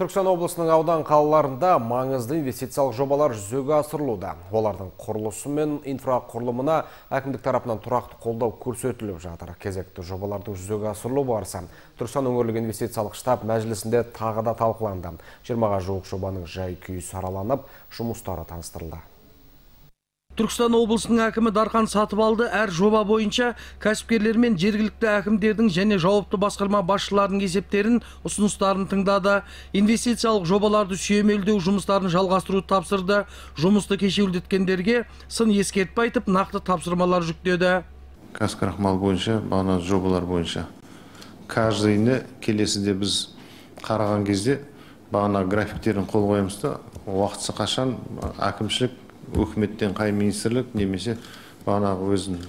Түркістан облысының аудан қалаларында маңызды инвестициялық жобалар жүзеге асырылуда. Олардың құрылысы мен инфрақұрылымына әкімдік тарапынан тұрақты қолдау көрсетіліп жатыр. Кезекті жобалардың жүзеге асырылу барысы Түркістан өңірлік инвестициялық штаб мәжілісінде тағы да талқыланды. 20-ға жуық жобаның жай күйі сараланып, жұмыстары таныстырылды. Түркістан облысының әкімі Дархан Сатыбалды әр жоба бойынша кәсіпкерлер мен жергілікті әкімдердің және жауапты басқарма басшыларының есептерін, ұсыныстарын тыңдады. Инвестициялық жобаларды сүйемелдеу жұмыстарын жалғастыруды тапсырды. Жұмысты кешеуілдеткендерге сын ескертпе айтып, нақты тапсырмалар жүктеді. қазкрахмал бойынша бағана жобалар бойынша каждыйны келесіде біз қараған кезде бағана графиктерін қол қоямыз да қашан әкімшілік өкіметтен қай министрлік немесе бағанағы өзін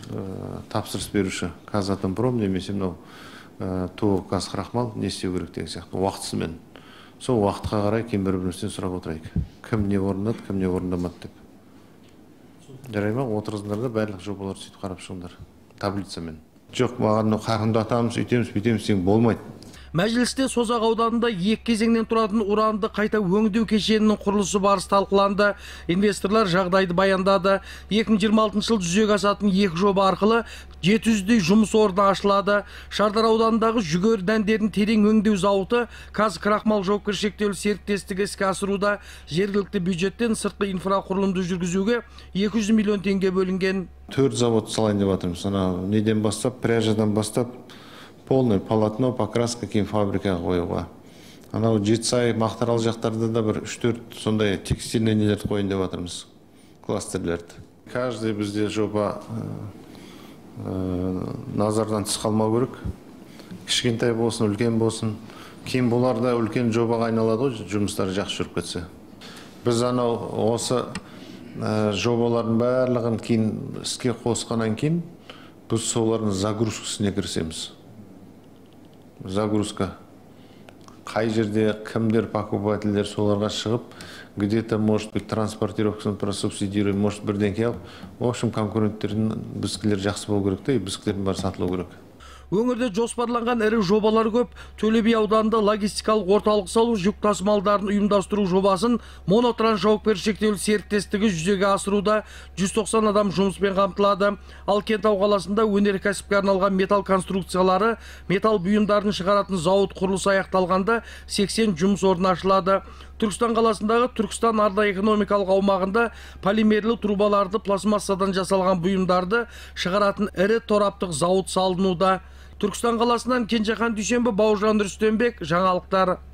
тапсырыс беруші казатомпром немесе мынау тоо қазқарақмал не істеу керек деген сияқты уақытысымен. Сол уақытқа қарай кейін бір бірімізден сұрап отырайық. Кім не орындады кім не орындамады деп. Жарай ма? Отырыңыздар да барлық жобаларды сөйтіп қарап шығыңдар. Таблицамен. Жоқ маған мынау қарқындатамыз үйтеміз бүйтеміз деген болмайды. Мәжілісте Созақ ауданында екі кезеңнен тұратын уранды қайта өңдеу кешенінің құрылысы барысы талқыланды. Инвесторлар жағдайды баяндады. 2026 жыл жүзеге асатын екі жоба арқылы 700-дей жұмыс орны ашылады. Шардар ауданындағы жүгері дәндерін терең өңдеу зауыты Қазкрахмал жауапкершілігі серіктестігі іске асыруда. Жергілікті бюджеттен сыртқы инфрақұрылымды жүргізуге 200 миллион теңге бөлінген. төрт завод салайын деп жатырмыз анау неден бастап пряжадан бастап полный полотно покраска кейін фабрикаға қоюға анау жетісай мақтаарал жақтарда да бір үш төрт сондай текстильный нелерді қояйын деп жатырмыз. Кластерлерді. Каждый бізде жоба назардан тыс қалмау керек. Кішкентай болсын үлкен болсын. Кейін бұлар да үлкен жобаға айналады ғой жұмыстары жақсы жүріп кетсе. Біз анау осы жобалардың барлығын кейін іске қосқаннан кейін біз солардың загрузкасына кірісеміз. Загрузка. Қай жерде кімдер покупательдер соларға шығып где то может быть транспортировкасын просубсидируем может бірдеңке алып. В общем конкуренттерден біздікілер жақсы болу керек та и біздікілердің бәрі сатылу керек. Өңірде жоспарланған ірі жобалар көп. Төле би ауданында логистикалық орталық салу, жүк тасымалдарын ұйымдастыру жобасын Монотранс жауапкершілігі серіктестігі жүзеге асыруда 190 адам жұмыспен қамтылады. Ал Кентау қаласында өнеркәсіпке арналған металл конструкциялары, металл бұйымдарын шығаратын зауыт құрылысы аяқталғанда 80 жұмыс орны ашылады. Түркістан қаласындағы Түркістан арда экономикалық аумағында полимерлі трубаларды пластмассадан жасалған бұйымдарды шығаратын ірі тораптық зауыт салынуда. Түркістан қаласынан Кенжехан Дүйсенбі, Бауыржан Рүстембек, жаңалықтар.